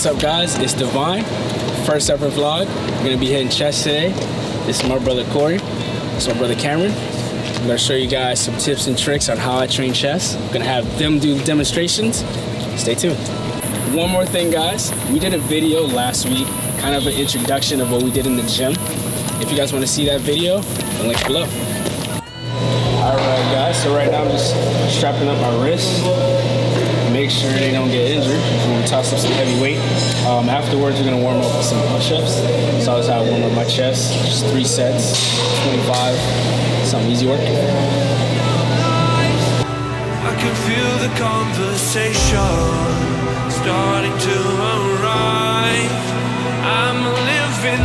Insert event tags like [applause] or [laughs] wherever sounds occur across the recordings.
What's up guys, it's Divine. First ever vlog. We're gonna be hitting chest today. This is my brother Corey. This is my brother Cameron. I'm gonna show you guys some tips and tricks on how I train chest. I'm gonna have them do demonstrations. Stay tuned. One more thing guys, we did a video last week, kind of an introduction of what we did in the gym. If you guys wanna see that video, the link's below. All right guys, so right now I'm just strapping up my wrists make sure they don't get injured. We're gonna toss up some heavy weight. Um, afterwards, we're gonna warm up with some push-ups. So that's how I warm up my chest. Just three sets, 25, some easy work. I can feel the conversation starting to arrive. I'm living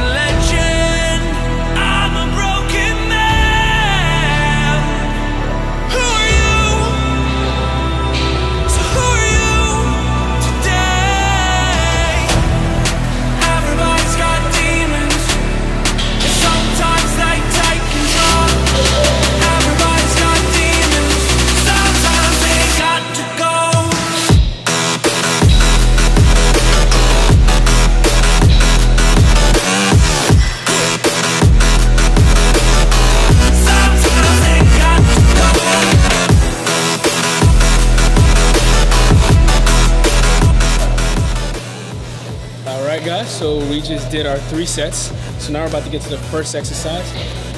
so we just did our three sets. So now we're about to get to the first exercise.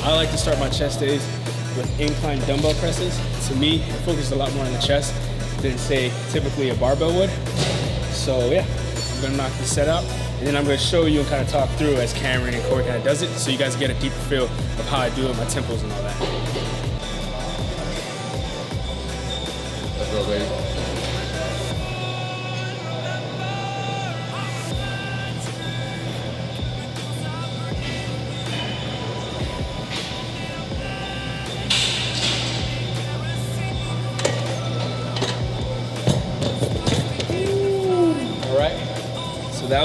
I like to start my chest days with incline dumbbell presses. To me, it focuses a lot more on the chest than, say, typically a barbell would. So yeah, I'm gonna knock this set out, and then I'm gonna show you and kind of talk through as Cameron and Corey kind of does it, so you guys get a deeper feel of how I do it, my tempos and all that. Let's go, baby.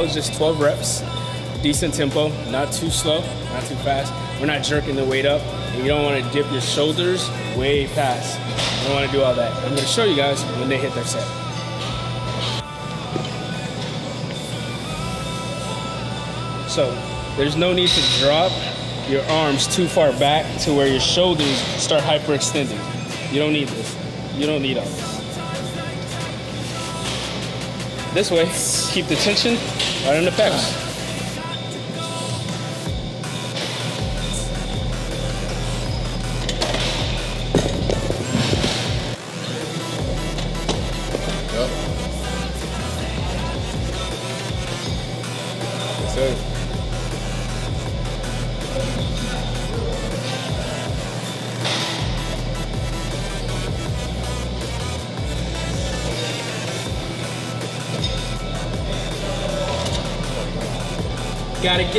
Was just 12 reps. Decent tempo, not too slow, not too fast. We're not jerking the weight up. And you don't want to dip your shoulders way past. You don't want to do all that. I'm going to show you guys when they hit their set. So there's no need to drop your arms too far back to where your shoulders start hyperextending. You don't need this. You don't need all this. This way, [laughs] keep the tension right in the pecs.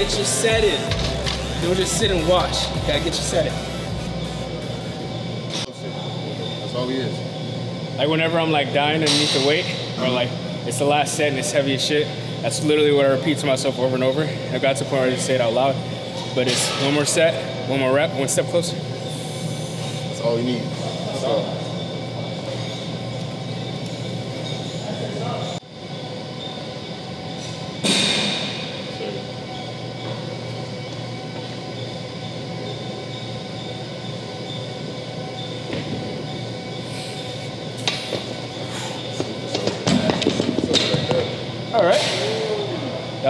Get your set in. Don't just sit and watch. Gotta get your set in. That's all he is. Like whenever I'm like dying underneath the weight, or like it's the last set and it's heavy as shit, that's literally what I repeat to myself over and over. I got to the point where I just say it out loud. But it's one more set, one more rep, one step closer. That's all you need. That's. All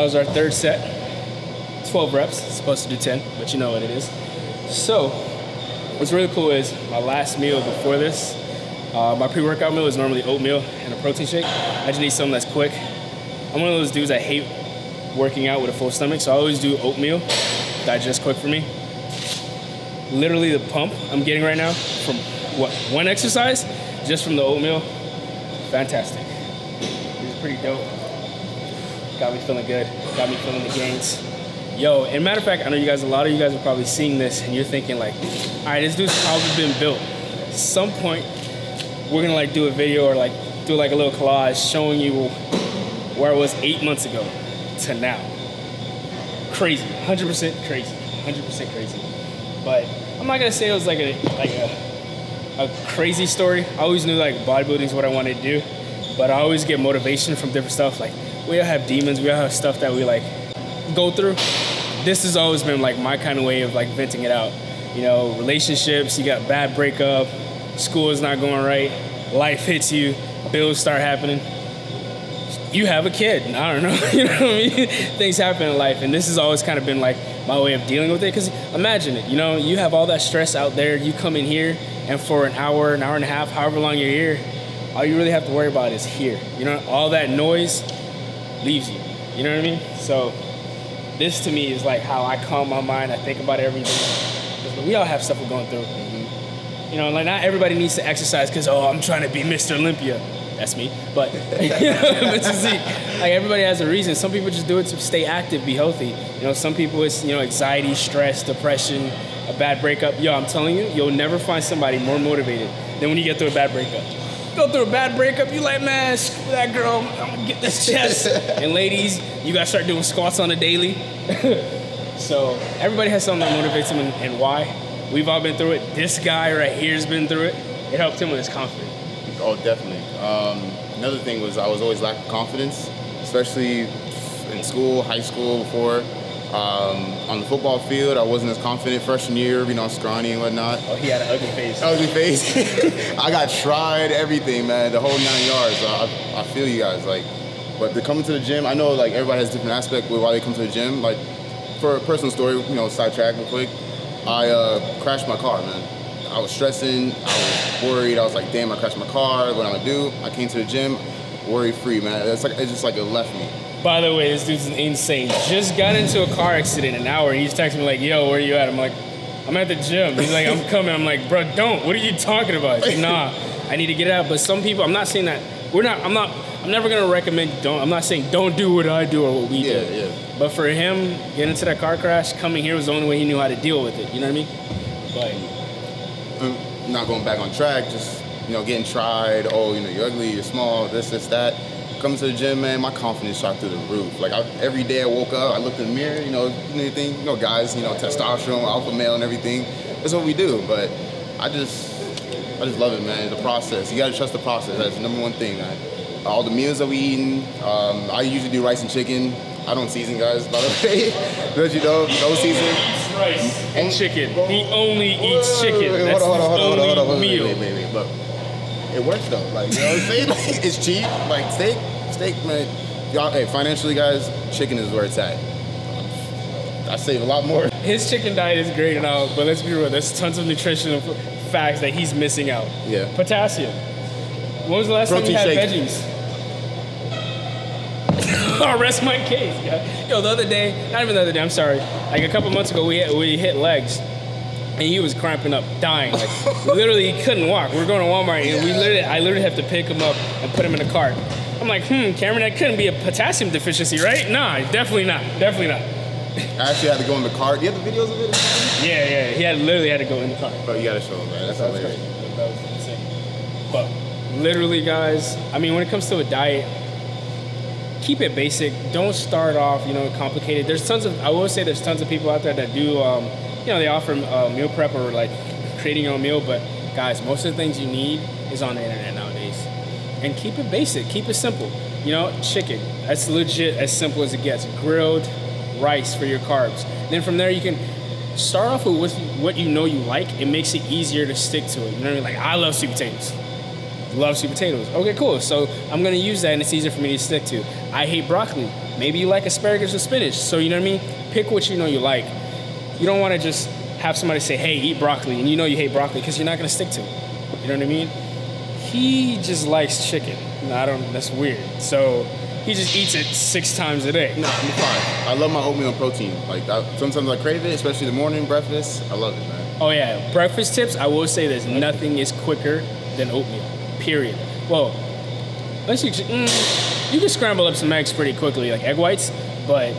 was our third set. 12 reps. Supposed to do 10, but you know what it is. So, what's really cool is my last meal before this, uh, my pre-workout meal is normally oatmeal and a protein shake. I just need something that's quick. I'm one of those dudes that hate working out with a full stomach, so I always do oatmeal, digest quick for me. Literally the pump I'm getting right now from what one exercise, just from the oatmeal, fantastic. It's pretty dope. Got me feeling good. Got me feeling the gains. Yo, and matter of fact, I know you guys, a lot of you guys are probably seeing this and you're thinking like, all right, this dude's probably been built. Some point, we're gonna like do a video or like do like a little collage showing you where I was eight months ago to now. Crazy, 100% crazy, 100% crazy. But I'm not gonna say it was like a like a, a crazy story. I always knew like bodybuilding is what I wanted to do, but I always get motivation from different stuff. Like, we all have demons. We all have stuff that we like go through. This has always been like my kind of way of like venting it out. You know, relationships. You got bad breakup. School is not going right. Life hits you. Bills start happening. You have a kid. I don't know. [laughs] you know what I mean? Things happen in life, and this has always kind of been like my way of dealing with it. Because imagine it. You know, you have all that stress out there. You come in here, and for an hour, an hour and a half, however long you're here, all you really have to worry about is here. You know, all that noise leaves you. You know what I mean? So this to me is like how I calm my mind. I think about everything. We all have stuff we're going through. Mm-hmm. You know, like not everybody needs to exercise because oh, I'm trying to be Mr. Olympia. That's me. But [laughs] Mr. Zeke. Like everybody has a reason. Some people just do it to stay active, be healthy. You know, some people it's you know anxiety, stress, depression, a bad breakup. Yo, I'm telling you, you'll never find somebody more motivated than when you get through a bad breakup. Go through a bad breakup, you like, man, screw that girl. I'm gonna get this [laughs] chest. and ladies, you gotta start doing squats on a daily. [laughs] so everybody has something that motivates them and, and why. We've all been through it. This guy right here's been through it. It helped him with his confidence. Oh, definitely. Um, another thing was I was always lacking confidence, especially in school, high school, before. Um, on the football field, I wasn't as confident freshman year, you know, scrawny and whatnot. Oh, he had an ugly face. Ugly face. [laughs] I got tried everything, man. The whole nine yards. I, I feel you guys, like. But to come to the gym, I know like everybody has different aspect with why they come to the gym. Like, for a personal story, you know, sidetrack real quick. I uh, crashed my car, man. I was stressing. I was worried. I was like, damn, I crashed my car. What am I gonna do? I came to the gym, worry free, man. It's like it's just like it left me. By the way, this dude's insane. Just got into a car accident an hour. He's texting me like, "Yo, where are you at?" I'm like, "I'm at the gym." He's like, "I'm coming." I'm like, "Bro, don't. What are you talking about?" Like, nah, I need to get out. But some people, I'm not saying that. We're not. I'm not. I'm never gonna recommend. Don't. I'm not saying don't do what I do or what we Yeah, do. yeah. But for him, getting into that car crash, coming here was the only way he knew how to deal with it. You know what I mean? But Um, not going back on track, just you know, getting tried. Oh, you know, you're ugly, you're small, this, this, that. Coming to the gym, man, my confidence shot through the roof. Like I, every day I woke up, I looked in the mirror. You know, anything, you know, guys, you know, testosterone, alpha male, and everything. That's what we do. But I just, I just love it, man. The process. You gotta trust the process. That's the number one thing, man. All the meals that we eating. Um, I usually do rice and chicken. I don't season, guys. By the [laughs] way, let you know, no season. rice and chicken. He only eats chicken. That's hold on, hold on, hold on, his hold on, only meal. Look, it works though. Like you know what I'm saying? [laughs] Like, it's cheap. Like steak, steak, man. Y'all, hey, financially, guys, chicken is where it's at. I save a lot more. His chicken diet is great and all, but let's be real. There's tons of nutritional facts that he's missing out. Yeah. Potassium. When was the last Protein time you had shake. veggies? I'll [laughs] oh, rest my case. Yeah. Yo, the other day, not even the other day. I'm sorry. Like a couple months ago, we hit, we hit legs, and he was cramping up, dying. Like [laughs] literally, he couldn't walk. We are going to Walmart, and we literally, I literally have to pick him up and put him in a cart. I'm like, hmm, Cameron, that couldn't be a potassium deficiency, right? Nah, definitely not. Definitely not. I actually had to go in the car. Do you have the videos of it? Yeah, yeah. He had literally had to go in the car. But you gotta show him, man. That's That was hilarious. great. That was insane. But literally, guys, I mean, when it comes to a diet, keep it basic. Don't start off, you know, complicated. There's tons of, I will say, there's tons of people out there that do, um, you know, they offer uh, meal prep or like creating your own meal. But guys, most of the things you need is on the internet nowadays. And keep it basic. Keep it simple. You know, chicken. That's legit as simple as it gets. Grilled rice for your carbs. Then from there, you can start off with what you, know you like. It makes it easier to stick to it. You know what I mean? Like I love sweet potatoes. Love sweet potatoes. Okay, cool. So I'm gonna use that, and it's easier for me to stick to. I hate broccoli. Maybe you like asparagus or spinach. So you know what I mean? Pick what you know you like. You don't want to just have somebody say, "Hey, eat broccoli," and you know you hate broccoli because you're not gonna stick to it. You know what I mean? He just likes chicken. No, I don't. That's weird. So he just eats it six times a day. No, I'm fine. I love my oatmeal and protein. Like I, sometimes I crave it, especially the morning breakfast. I love it, man. Oh yeah, breakfast tips. I will say this: nothing is quicker than oatmeal. Period. Well, unless you mm, you can scramble up some eggs pretty quickly, like egg whites. But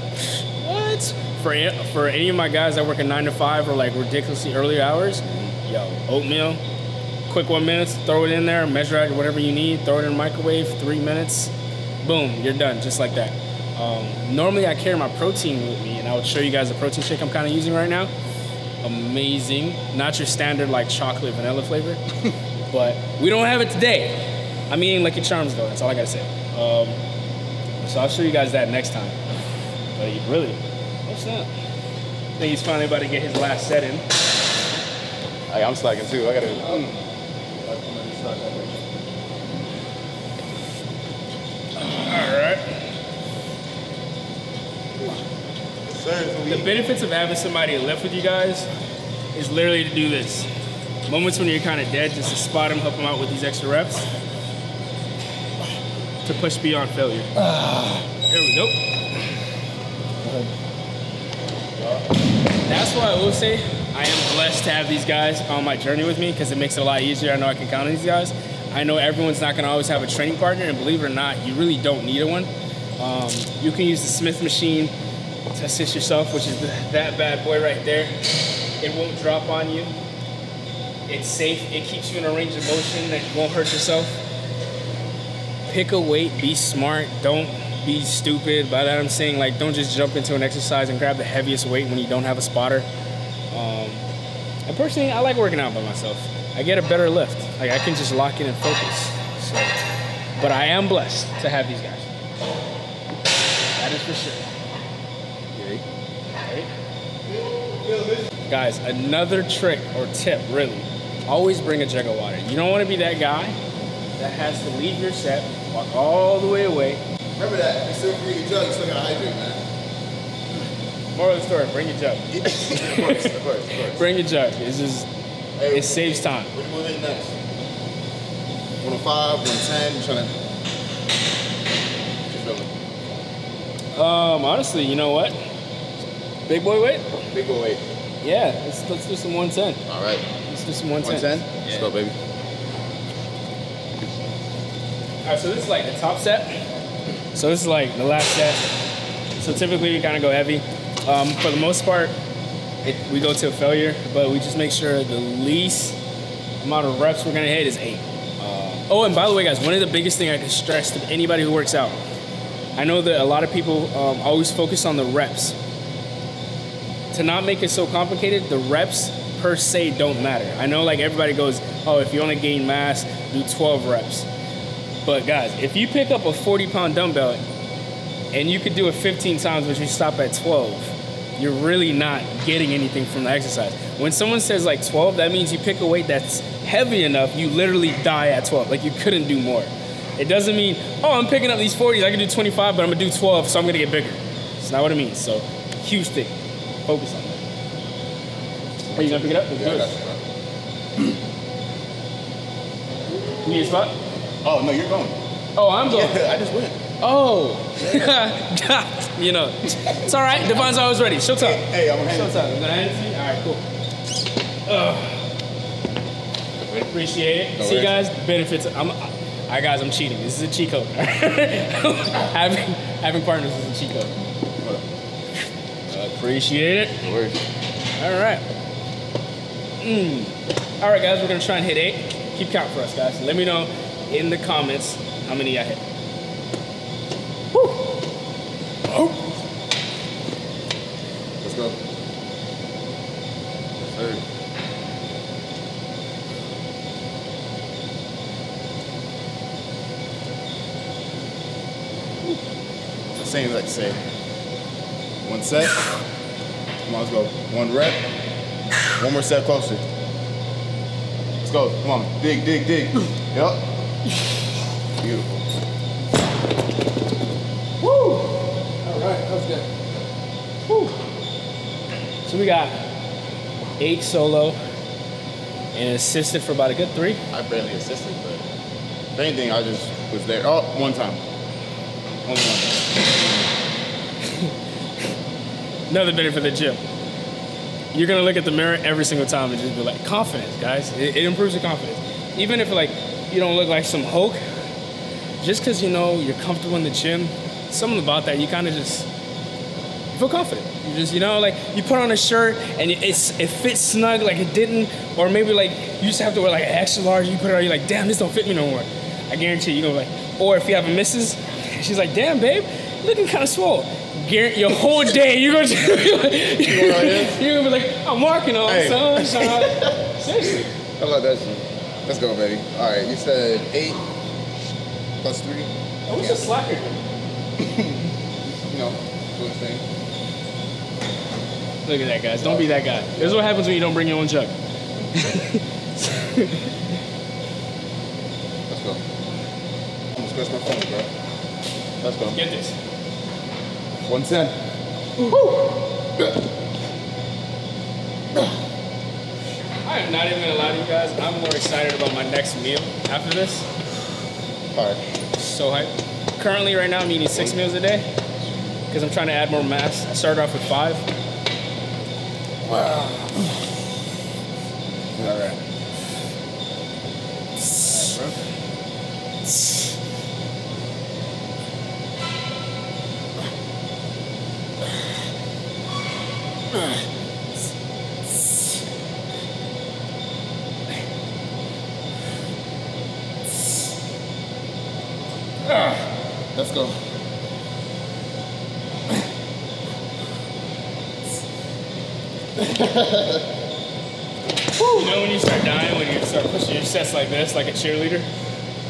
what for for any of my guys that work a nine to five or like ridiculously early hours? Yo, oatmeal, quick one minutes, throw it in there, measure out whatever you need, throw it in the microwave, three minutes, boom, you're done, just like that. Um, normally I carry my protein with me, and I would show you guys the protein shake I'm kind of using right now amazing. Not your standard like chocolate vanilla flavor, [laughs] but we don't have it today. I'm eating Lucky Charms though. That's all I gotta say. Um, So I'll show you guys that next time. But really, oh snap. I think he's finally about to get his last set in. Hey, I'm slacking too. I gotta. All right. The benefits of having somebody lift with you guys is literally to do this. Moments when you're kind of dead, just to spot them, help them out with these extra reps. To push beyond failure. Ah. There we go. That's why I will say I am blessed to have these guys on my journey with me because it makes it a lot easier. I know I can count on these guys. I know everyone's not going to always have a training partner, and believe it or not, you really don't need a one. Um, you can use the Smith machine to assist yourself, which is the, that bad boy right there. It won't drop on you. It's safe. It keeps you in a range of motion that you won't hurt yourself. Pick a weight. Be smart. Don't be stupid. By that I'm saying like don't just jump into an exercise and grab the heaviest weight when you don't have a spotter. Um, and personally, I like working out by myself. I get a better lift. Like I can just lock in and focus. So, but I am blessed to have these guys. That is for sure. Guys, another trick or tip, really, always bring a jug of water. You don't want to be that guy that has to leave your set, walk all the way away. Remember that. You still bring your jug. You still gotta hydrate, man. Moral of the story: bring your jug. of course, of course, of course. Bring your jug. It's just Hey, it saves time. What do you want next? 105, 110. You trying to. You feeling? Um, honestly, you know what? Big boy weight? Big boy weight. Yeah, let's let's do some 110. All right. Let's do some 110. 110? Let's go, baby. All right, so this is like the top set. So this is like the last set. So typically we kind of go heavy. Um, for the most part, it, we go to a failure, but we just make sure the least amount of reps we're gonna hit is eight. Uh, oh, and by the way, guys, one of the biggest thing I can stress to anybody who works out, I know that a lot of people um, always focus on the reps. To not make it so complicated, the reps per se don't matter. I know like everybody goes, oh, if you want to gain mass, do 12 reps. But guys, if you pick up a 40 pound dumbbell and you could do it 15 times, but you stop at 12, you're really not getting anything from the exercise. When someone says like 12, that means you pick a weight that's heavy enough, you literally die at 12. Like you couldn't do more. It doesn't mean, oh, I'm picking up these 40s, I can do 25, but I'm gonna do 12, so I'm gonna get bigger. It's not what it means. So, huge thing. Focus on that. Are you gonna pick it up? Yeah, I got you, bro. You need a spot? Oh, no, you're going. Oh, I'm going. Yeah, [laughs] I just went. Oh, [laughs] you know, it's all right. Devon's always ready. Showtime. Hey, I'm gonna hand it to Showtime. Gonna hand it to you? All right, cool. Ugh. Appreciate it. No See, worries. guys, benefits. I'm, all right, guys, I'm cheating. This is a cheat code. [laughs] having having partners is a cheat code. Appreciate it. No worries. All right. Mm. All right, guys, we're gonna try and hit eight. Keep count for us, guys. Let me know in the comments how many I hit. Woo. Oh. Let's go. Yes, sir. The same like say. One set. Come on, let's go. One rep. One more set closer. Let's go. Come on. Dig, dig, dig. Yup. Beautiful. Woo! All right, that was good. Woo! So we got eight solo and assisted for about a good three. I barely assisted, but if anything, I just was there. Oh, one time. Only one time. Another benefit of the gym. You're gonna look at the mirror every single time and just be like, confidence, guys. It, it improves your confidence. Even if like you don't look like some Hulk, just because you know you're comfortable in the gym, something about that you kind of just feel confident. You just you know like you put on a shirt and it's it fits snug like it didn't, or maybe like you just have to wear like an extra large. You put it on, you're like, damn, this don't fit me no more. I guarantee you, you're gonna be like, or if you have a missus, [laughs] she's like, damn, babe, looking kind of swole. Your whole day you're gonna you're gonna be like, I'm working on Hey. sunshine. [laughs] Seriously. How about that shit? Let's go, baby. All right, you said eight plus three. And what's the slacker do? [laughs] you know, doing his thing. Look at that, guys. Don't be that guy. This is what happens when you don't bring your own jug. [laughs] Let's go. I'm gonna scratch my phone, bro. Let's go. Get this. 110. I am not even gonna lie to you guys. I'm more excited about my next meal after this. All right. So hype. Currently, right now, I'm eating six mm-hmm. meals a day because I'm trying to add more mass. I started off with five. Wow. All right. Let's go. You know when you start dying when you start pushing your sets like this, like a cheerleader.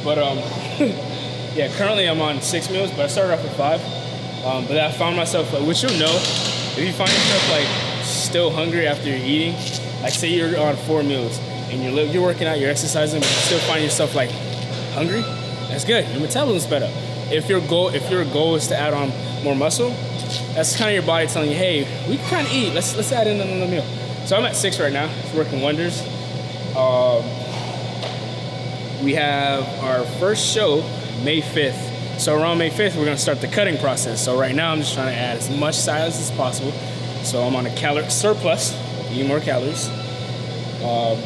But um, [laughs] yeah, currently I'm on six meals, but I started off with five. Um, but I found myself like, which you'll know, if you find yourself like still hungry after you're eating, like say you're on four meals and you're you're working out, you're exercising, but you still find yourself like hungry, that's good. Your metabolism's better. If your goal, if your goal is to add on more muscle, that's kind of your body telling you, hey, we can kind of eat. Let's let's add in another meal. So I'm at six right now. It's working wonders. Um, we have our first show May 5th. So around May 5th, we're gonna start the cutting process. So right now, I'm just trying to add as much size as possible. So I'm on a calorie surplus, eating more calories. Um,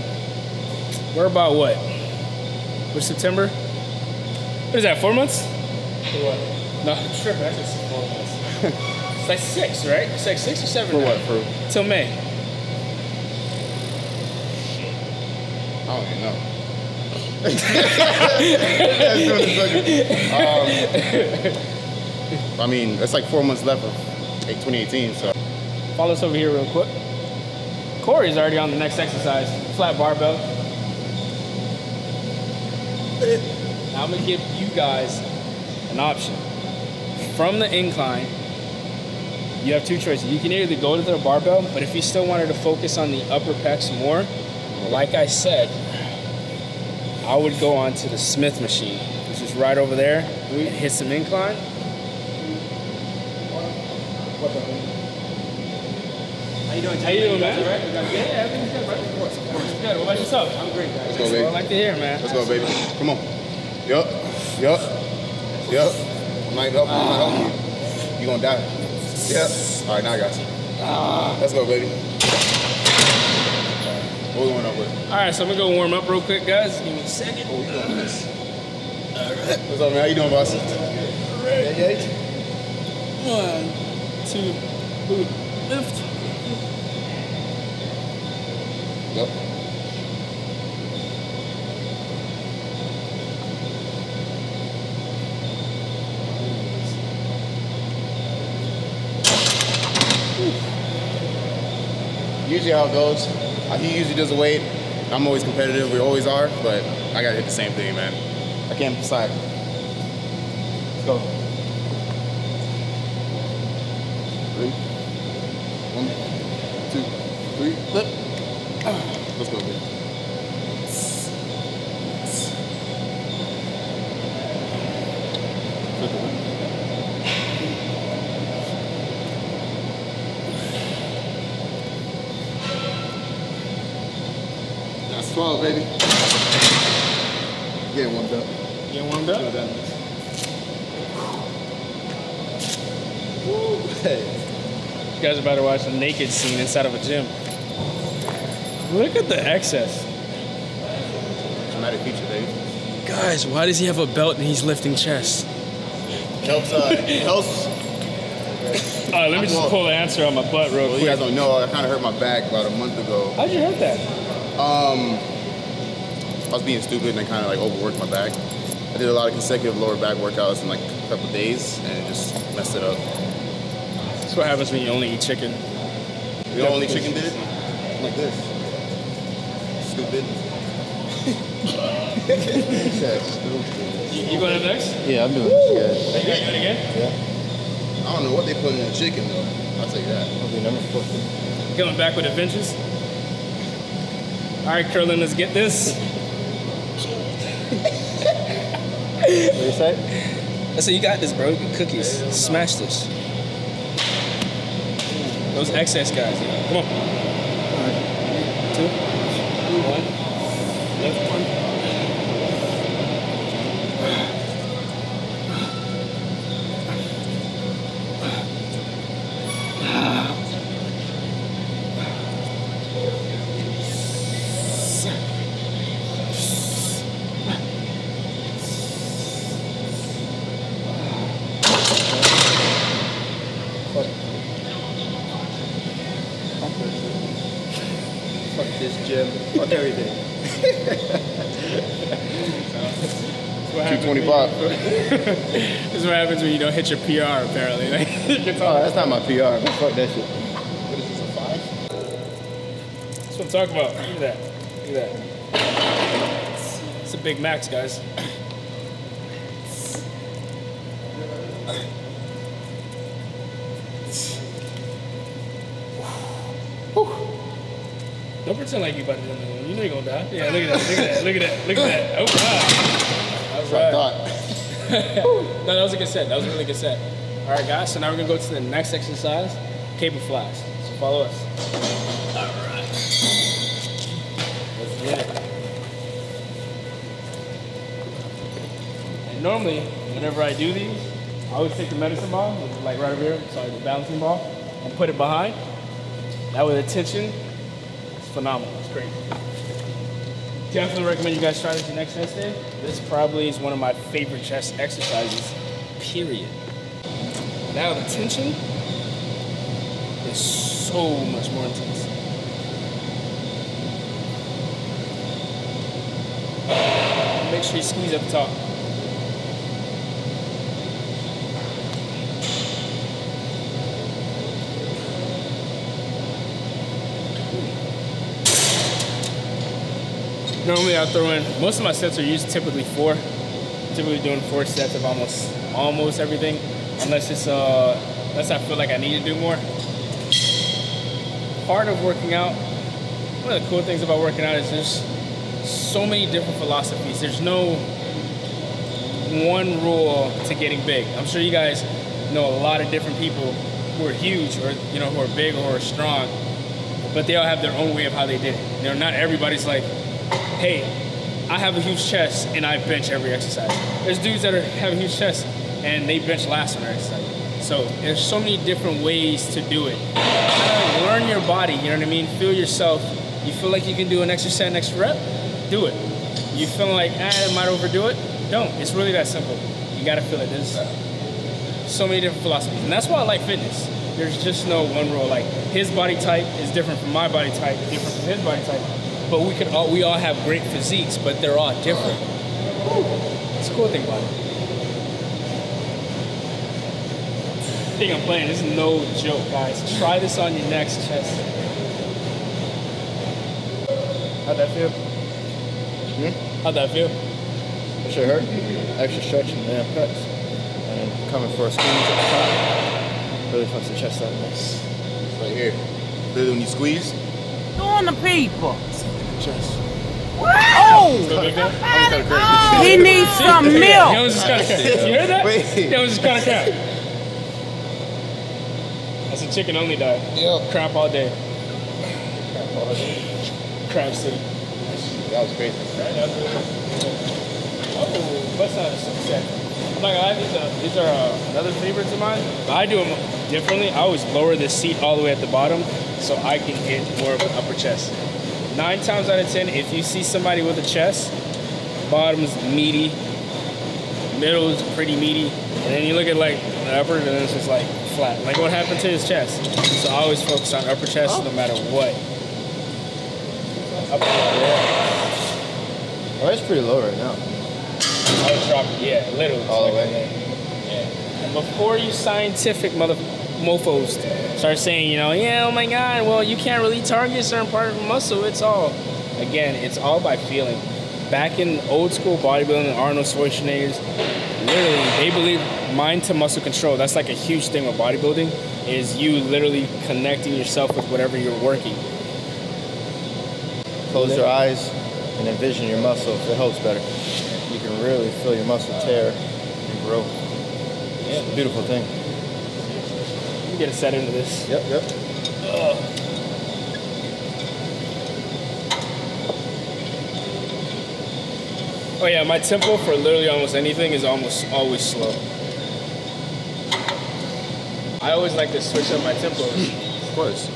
we're about what? We're September. What is that? Four months? For what? No, I'm tripping. That's just four months. [laughs] it's like six, right? It's like six or seven. For now. what? For Till May. I don't even know. That's doing the fucking- um, I mean, it's like four months left of 2018, so Follow us over here real quick. Corey's already on the next exercise, flat barbell. I'm gonna give guys an option. From the incline, you have two choices. You can either go to the barbell, but if you still wanted to focus on the upper pecs more, like I said, I would go on to the Smith machine, which is right over there. It hits some incline. How you doing? How you doing, man? Yeah, everything's good, bro. Of course, of course. Good. What about yourself? I'm great, guys. Let's go, That's baby. what I like to hear, man. let's go, baby. Come on. Yup. Yup. Yup. I'm not helping. I'm not helping you. You gonna die. Yep. All right, now I got you. Ah. Let's go, baby. What we going up with? All right, so I'm gonna go warm up real quick, guys. Give me a second. Oh, we doing this. What's up, man? How you doing, boss? One, two, boot, lift. Yep. Usually how it goes, uh, he usually does the weight. I'm always competitive. We always are, but I gotta hit the same thing, man. I can't decide. Let's go. Three. One, two, three. Flip. [clears throat] Let's go. Flip it. That's 12, baby. Get one up. Get warmed up. You guys are about to watch a naked scene inside of a gym. Look at the excess. Dramatic feature, baby. Guys, why does he have a belt and he's lifting chest? Helps, uh, helps. [coughs] Uh, let me just pull the answer on my butt real Well, you quick. guys don't know, I kind of hurt my back about a month ago. How'd you hurt that? Um, I was being stupid and I kind of like overworked my back. I did a lot of consecutive lower back workouts in like a couple days and it just messed it up. That's what happens when you only eat chicken. You know, only chicken did it like this. Stupid. You, you going up next? Yeah, I'm doing this, guys. Are you gonna do it again? Yeah. I don't know what they put in the chicken though. I'll tell you that. I'll be number four. Coming back with adventures. All right, Curlin, let's get this. What do you say? I said, you got this, bro. Cookies. Smash this. Those excess guys. Come on. Two. One. Left one. Fuck this gym. Oh, fuck everything. Two twenty five. [laughs] This is what happens when you don't hit your PR, apparently. Like, [laughs] Oh, that's not my PR, but fuck that shit. What is this a five? That's what I'm talking about. Look at that. Look at that. It's a Big Max, guys. Don't pretend like you about to do anything. You know you're gonna die. Yeah, look at that. Look at that. Look at that. Look at that. Oh, wow. That was I right. thought. No, that was a good set. That was a really good set. All right, guys. So now we're gonna go to the next exercise, cable flies. So follow us. All right. Let's get it. And normally, whenever I do these, I always take the medicine ball, like right over here. Sorry, the balancing ball, and put it behind. That way, the tension phenomenal. It's great. Definitely recommend you guys try this your next chest day. This probably is one of my favorite chest exercises, period. Now the tension is so much more intense. Make sure you squeeze the top. Normally I throw in most of my sets are used typically four. Typically doing four sets of almost almost everything, unless it's uh unless I feel like I need to do more. Part of working out, one of the cool things about working out is there's so many different philosophies. There's no one rule to getting big. I'm sure you guys know a lot of different people who are huge or you know who are big or are strong, but they all have their own way of how they did it. You know, not everybody's like, hey, I have a huge chest and I bench every exercise. There's dudes that are, have a huge chest and they bench last on their exercise. So there's so many different ways to do it. Learn your body, you know what I mean? Feel yourself. You feel like you can do an extra set, next rep, do it. You feel like, ah, I might overdo it, don't. It's really that simple. You gotta feel it. There's so many different philosophies. And that's why I like fitness. There's just no one rule. Like his body type is different from my body type, different from his body type. But we could all we all have great physiques, but they're all different. It's a cool thing about it. I think I'm playing. This is no joke, guys. Try this on your next chest. How'd that feel? Hmm? How'd that feel? That shit hurt. Extra stretch and then cuts. And coming for a squeeze at the top. Really fucks the chest out nice. Right here. Literally when you squeeze, on the people. Chest. Oh, Feel good there? that was kind of crazy. he needs some Yeah, that milk. was just kind of You heard that? Wait. That was just kind of crap. That's a chicken only diet. Yeah. Crap all day. Crap all day. Crap city. That was crazy. Oh, that's not a sunset. I'm not gonna lie, these are, these are uh, another favorites of mine. But I do them differently. I always lower the seat all the way at the bottom so I can get more of an upper chest. Nine times out of ten, if you see somebody with a chest, bottom's meaty, middle's pretty meaty, and then you look at like the upper, and it's just like flat. Like what happened to his chest? So I always focus on upper chest no oh. matter what. Upper, yeah. Oh, it's pretty low right now. I would drop it, yeah, literally. All the way? Yeah. And before you scientific mother mofos start saying, you know, yeah, oh my God, well, you can't really target a certain part of the muscle. It's all, again, it's all by feeling. Back in old school bodybuilding, Arnold Schwarzenegger's, literally, they believe mind to muscle control. That's like a huge thing with bodybuilding. Is you literally connecting yourself with whatever you're working. Close your eyes and envision your muscle if it helps better. You can really feel your muscle tear and grow. It's a beautiful thing. Get a set into this. Yep, yep. Oh yeah, my tempo for literally almost anything is almost always slow. I always like to switch up my tempos. Hmm, of course.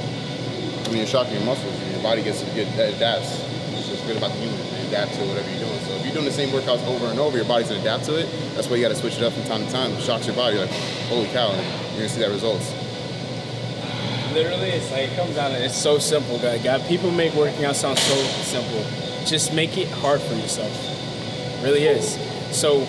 I mean, you're shocking your muscles, and your body gets to get that adapts. It's just good about the human. Adapt to whatever you're doing. So if you're doing the same workouts over and over, your body's gonna adapt to it. That's why you gotta switch it up from time to time. It shocks your body, like, holy cow, and you're gonna see that results. Literally, it's like it comes down to it's so simple, guy. God, people make working out sound so simple. Just make it hard for yourself. really is. So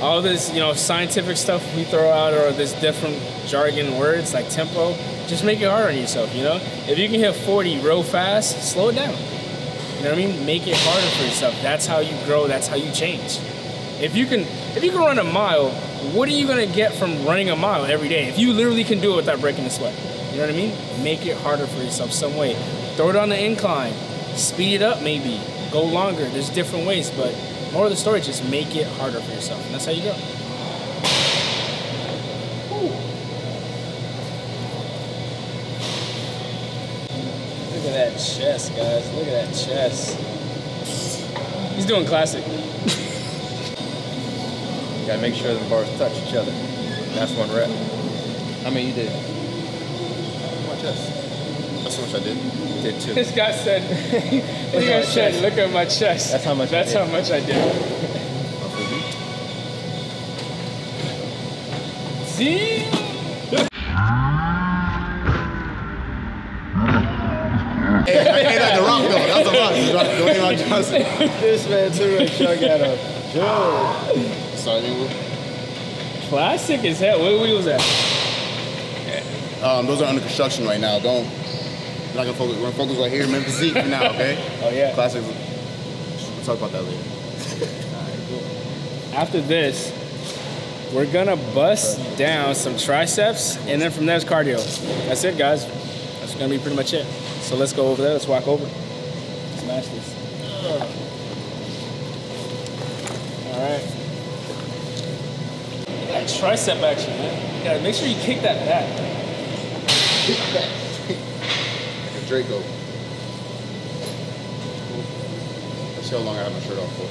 all this, you know, scientific stuff we throw out or this different jargon words like tempo, just make it hard on yourself, you know? If you can hit 40 real fast, slow it down. You know what I mean? Make it harder for yourself. That's how you grow, that's how you change. If you can if you can run a mile, what are you gonna get from running a mile every day? If you literally can do it without breaking a sweat. You know what I mean? Make it harder for yourself some way. Throw it on the incline. Speed it up maybe. Go longer. There's different ways, but more of the story, just make it harder for yourself. And that's how you go. Look at that chest, guys. Look at that chest. He's doing classic. [laughs] You gotta make sure the bars touch each other. That's one rep. How many you did? Chest. That's how much I did. Did two. This guy said, [laughs] this guy said, chest. look at my chest. That's how much I That's did. how much I did. [laughs] See? Hey, hey, that's the rock though. That's the rock. That's the rock. Dwayne Rock Johnson. this man too much chug at. Starting with. Classic as hell. What wheel was that? Um, those are under construction right now. Don't. We're not gonna focus. We're gonna focus right here, Men's Physique for now, [laughs] okay? Oh, yeah. Classics. We'll talk about that later. After this, we're gonna bust down some triceps, and then from there it's cardio. That's it, guys. That's gonna be pretty much it. So let's go over there. Let's walk over. Smash this. All right. That tricep action, man. You gotta make sure you kick that back. Like [laughs] a Draco. Let's see how long I have my shirt off for.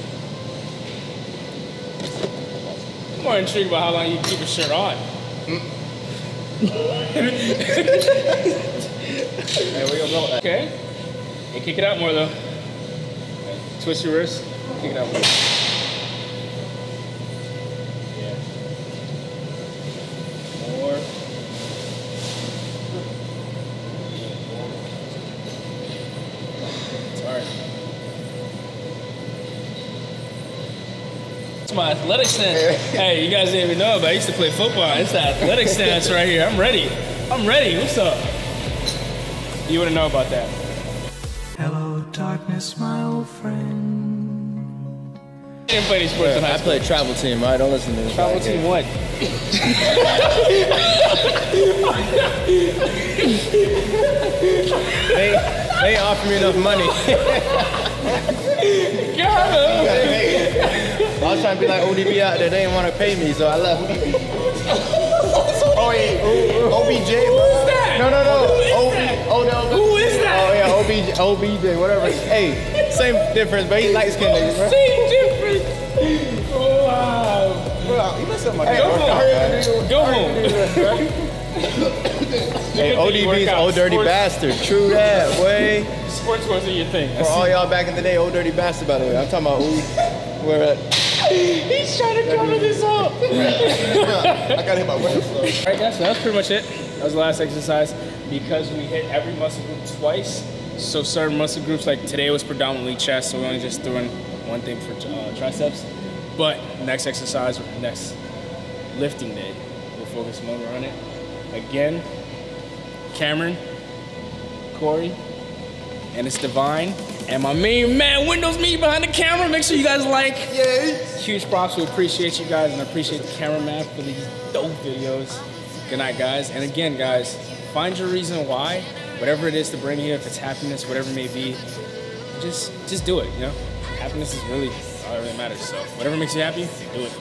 I'm more intrigued by how long you keep your shirt on. [laughs] Hey, where go? Okay. Hey, kick it out more though. Twist your wrist. Kick it out more. Athletic stance. hey, you guys didn't even know, but I used to play football. It's the athletic [laughs] stance right here. I'm ready. I'm ready. What's up? You wouldn't know about that. Hello, darkness, my old friend. didn't play any sports in high I school. played travel team. I don't listen to this. Travel guy team here. what? [laughs] They, they ain't offer me enough money. [laughs] Got him. I was trying to be like oh, ODB out there. They didn't want to pay me, so I left. oh, yeah. OBJ, bro. that? No, no, no. Who is OB, that? oh, no, Who is that? Oh, yeah, OBJ, OBJ, whatever. hey, same difference, but he light skinned niggas, bro. Same difference. Oh, wow. Bro, you messed up my Go home. Go home. [laughs] Hey, Good thing you work ODB's old dirty Sports- bastard. True that, way. Sports wasn't your thing. For all y'all back in the day, old dirty bastard, by the way. I'm talking about who, where at. [laughs] He's trying to cover this up. [laughs] I got hit by window flow. All right, guys, so that's pretty much it. That was the last exercise. Because we hit every muscle group twice, so certain muscle groups, like today was predominantly chest, so we're only just doing one thing for uh, triceps. But next exercise, next lifting day, we'll focus more on it. Again, Cameron, Corey, and it's Divine And my main man, Windows Me, behind the camera. Make sure you guys like. Yeah. Huge props. We appreciate you guys and appreciate the cameraman for these dope videos. Good night, guys. And again, guys, find your reason why. Whatever it is to bring you, if it's happiness, whatever it may be, just just do it. You know, happiness is really all that really matters. So whatever makes you happy, do it.